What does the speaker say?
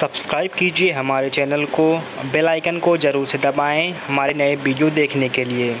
Subscribe कीजिए हमारे channel को, बेल आइकन को ज़रूर से दबाएँ हमारे नए वीडियो देखने के लिए।